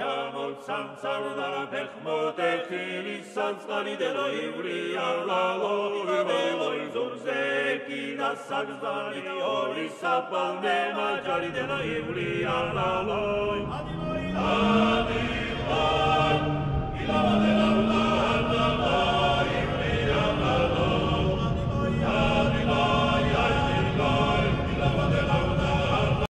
სამსარდარა ფეხმოტე ხილის სანწყალი დელო ივრია ლალო ველო ზურზე კიდა საგზარი ორი საპალნე მაჯარი დელო ივრია